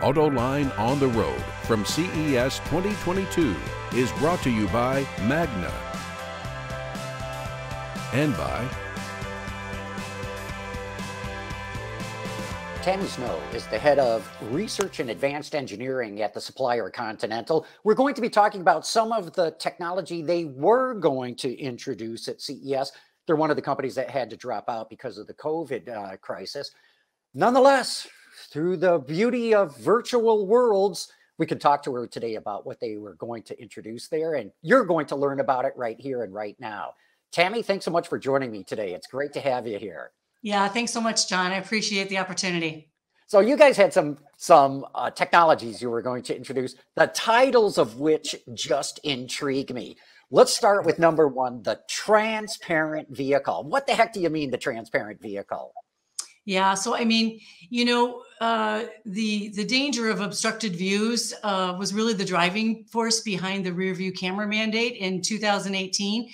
Autoline on the Road from CES 2022 is brought to you by Magna and by Snow is the head of research and advanced engineering at the supplier Continental. We're going to be talking about some of the technology they were going to introduce at CES. They're one of the companies that had to drop out because of the COVID uh, crisis. Nonetheless, through the beauty of virtual worlds, we could talk to her today about what they were going to introduce there. And you're going to learn about it right here and right now. Tammy, thanks so much for joining me today. It's great to have you here. Yeah, thanks so much, John. I appreciate the opportunity. So you guys had some some uh, technologies you were going to introduce, the titles of which just intrigue me. Let's start with number one, the transparent vehicle. What the heck do you mean the transparent vehicle? Yeah, so I mean, you know, uh, the the danger of obstructed views uh, was really the driving force behind the rear view camera mandate in 2018.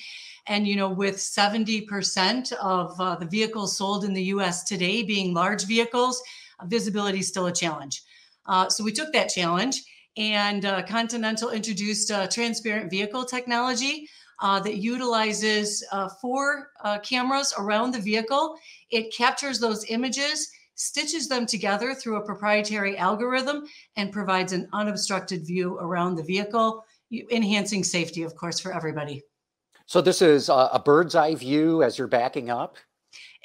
And you know, with 70% of uh, the vehicles sold in the U.S. today being large vehicles, visibility is still a challenge. Uh, so we took that challenge, and uh, Continental introduced transparent vehicle technology. Uh, that utilizes uh, four uh, cameras around the vehicle. It captures those images, stitches them together through a proprietary algorithm, and provides an unobstructed view around the vehicle, enhancing safety, of course, for everybody. So this is a bird's eye view as you're backing up?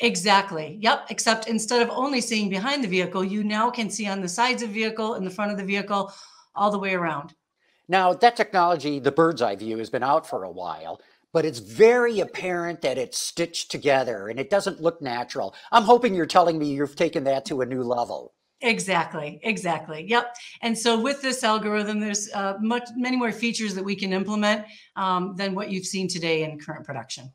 Exactly. Yep. Except instead of only seeing behind the vehicle, you now can see on the sides of the vehicle, in the front of the vehicle, all the way around. Now, that technology, the bird's eye view, has been out for a while, but it's very apparent that it's stitched together and it doesn't look natural. I'm hoping you're telling me you've taken that to a new level. Exactly, exactly. Yep. And so with this algorithm, there's uh, much many more features that we can implement um, than what you've seen today in current production.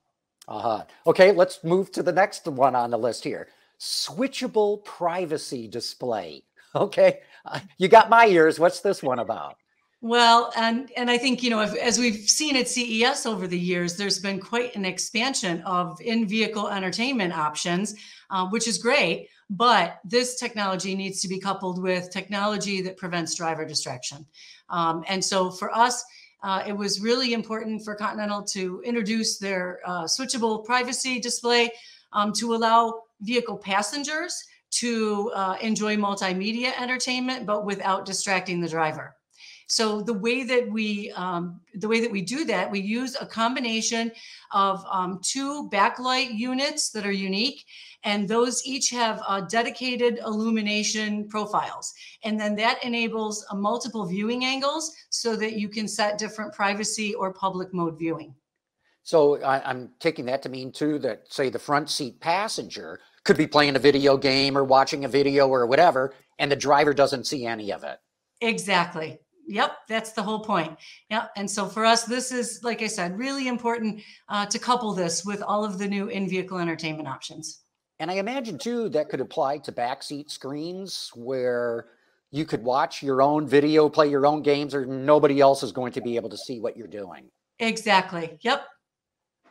Uh-huh. Okay, let's move to the next one on the list here. Switchable privacy display. Okay, uh, you got my ears. What's this one about? Well, and and I think you know, if, as we've seen at CES over the years, there's been quite an expansion of in-vehicle entertainment options, uh, which is great. But this technology needs to be coupled with technology that prevents driver distraction. Um, and so for us, uh, it was really important for Continental to introduce their uh, switchable privacy display um, to allow vehicle passengers to uh, enjoy multimedia entertainment, but without distracting the driver. So the way that we um, the way that we do that, we use a combination of um, two backlight units that are unique, and those each have uh, dedicated illumination profiles, and then that enables a multiple viewing angles so that you can set different privacy or public mode viewing. So I, I'm taking that to mean too that say the front seat passenger could be playing a video game or watching a video or whatever, and the driver doesn't see any of it. Exactly. Yep, that's the whole point. Yeah, and so for us, this is like I said, really important uh, to couple this with all of the new in-vehicle entertainment options. And I imagine too that could apply to backseat screens where you could watch your own video, play your own games, or nobody else is going to be able to see what you're doing. Exactly. Yep.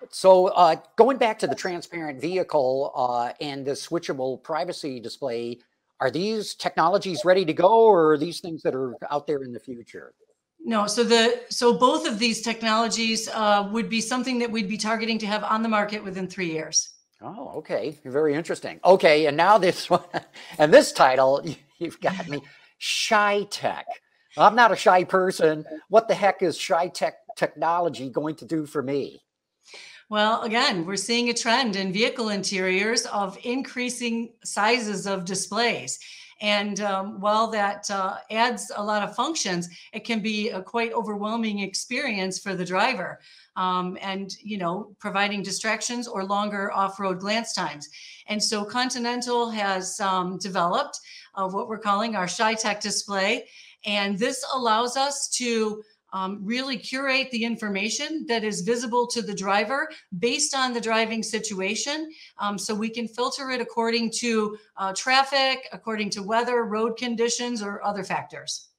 So uh, going back to the transparent vehicle uh, and the switchable privacy display are these technologies ready to go or are these things that are out there in the future? No, so the so both of these technologies uh, would be something that we'd be targeting to have on the market within three years. Oh, okay, very interesting. Okay, and now this one, and this title, you've got me, ShyTech. I'm not a shy person. What the heck is ShyTech technology going to do for me? Well, again, we're seeing a trend in vehicle interiors of increasing sizes of displays. And um, while that uh, adds a lot of functions, it can be a quite overwhelming experience for the driver. Um, and you know providing distractions or longer off-road glance times and so continental has um, developed uh, what we're calling our ShyTech display and this allows us to um, really curate the information that is visible to the driver based on the driving situation. Um, so we can filter it according to uh, traffic, according to weather, road conditions, or other factors.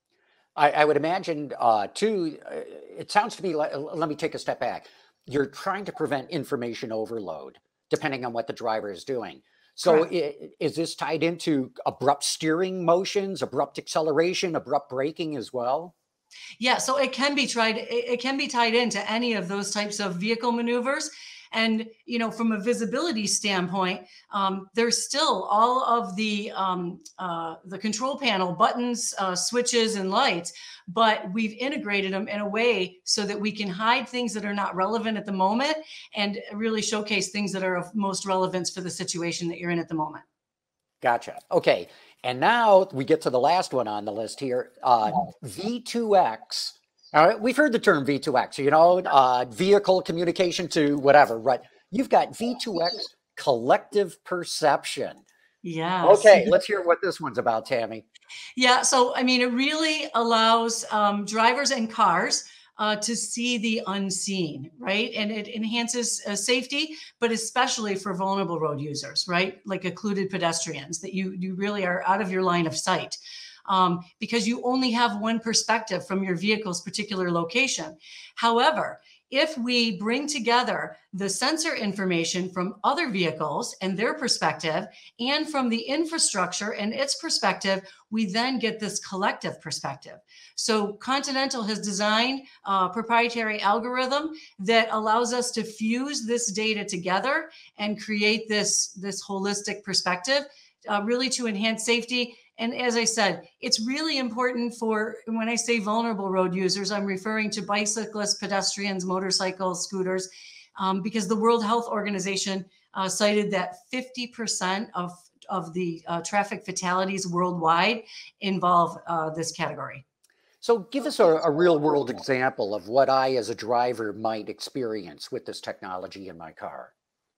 I, I would imagine, uh, too, uh, it sounds to me like, let me take a step back. You're trying to prevent information overload depending on what the driver is doing. So is this tied into abrupt steering motions, abrupt acceleration, abrupt braking as well? Yeah, so it can be tried. It can be tied into any of those types of vehicle maneuvers. And you know, from a visibility standpoint, um, there's still all of the um, uh, the control panel buttons, uh, switches, and lights, but we've integrated them in a way so that we can hide things that are not relevant at the moment and really showcase things that are of most relevance for the situation that you're in at the moment. Gotcha. Okay. And now we get to the last one on the list here uh, V2X all right, we've heard the term V2X, you know, uh, vehicle communication to whatever, right? You've got V2X collective perception. Yeah. Okay, let's hear what this one's about, Tammy. Yeah, so I mean, it really allows um, drivers and cars uh, to see the unseen, right? And it enhances uh, safety, but especially for vulnerable road users, right? Like occluded pedestrians that you you really are out of your line of sight um, because you only have one perspective from your vehicle's particular location. However, if we bring together the sensor information from other vehicles and their perspective and from the infrastructure and its perspective, we then get this collective perspective. So Continental has designed a proprietary algorithm that allows us to fuse this data together and create this, this holistic perspective uh, really to enhance safety and as I said, it's really important for when I say vulnerable road users, I'm referring to bicyclists, pedestrians, motorcycles, scooters, um, because the World Health Organization uh, cited that 50% of, of the uh, traffic fatalities worldwide involve uh, this category. So, give us a, a real world example of what I, as a driver, might experience with this technology in my car.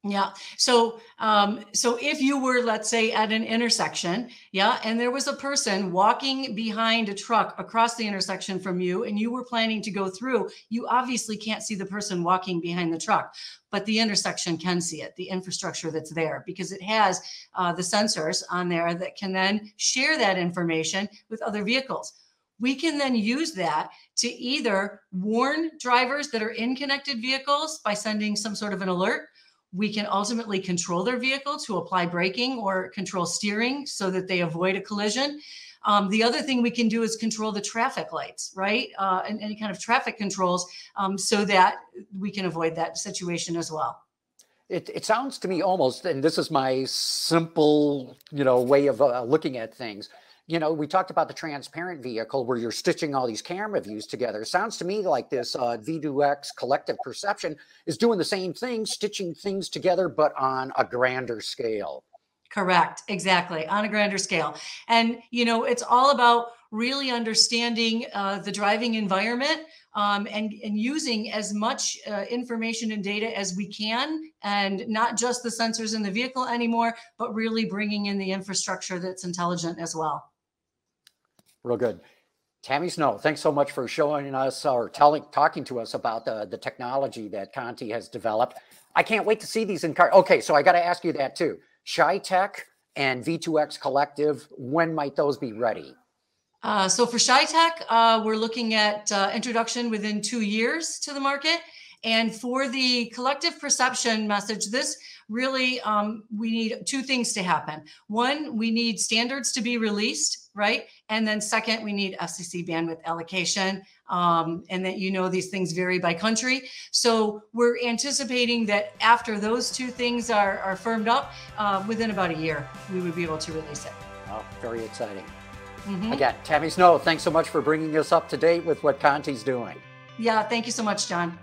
Yeah. So, um, so if you were, let's say, at an intersection, yeah, and there was a person walking behind a truck across the intersection from you, and you were planning to go through, you obviously can't see the person walking behind the truck, but the intersection can see it, the infrastructure that's there, because it has uh, the sensors on there that can then share that information with other vehicles. We can then use that to either warn drivers that are in connected vehicles by sending some sort of an alert we can ultimately control their vehicle to apply braking or control steering so that they avoid a collision. Um, the other thing we can do is control the traffic lights, right? Uh, and any kind of traffic controls um, so that we can avoid that situation as well. It, it sounds to me almost, and this is my simple, you know, way of uh, looking at things you know, we talked about the transparent vehicle where you're stitching all these camera views together. It sounds to me like this uh, V2X collective perception is doing the same thing, stitching things together, but on a grander scale. Correct. Exactly. On a grander scale. And, you know, it's all about really understanding uh, the driving environment um, and, and using as much uh, information and data as we can, and not just the sensors in the vehicle anymore, but really bringing in the infrastructure that's intelligent as well. Real good. Tammy Snow, thanks so much for showing us or telling, talking to us about the, the technology that Conti has developed. I can't wait to see these in car. Okay, so I got to ask you that too. ShyTech and V2X Collective, when might those be ready? Uh, so for ShyTech, uh, we're looking at uh, introduction within two years to the market. And for the collective perception message, this really, um, we need two things to happen. One, we need standards to be released, right? And then second, we need FCC bandwidth allocation. Um, and that you know these things vary by country. So we're anticipating that after those two things are, are firmed up, uh, within about a year, we would be able to release it. Oh, very exciting. Mm-hmm. Again, Tammy Snow, thanks so much for bringing us up to date with what Conti's doing. Yeah, thank you so much, John.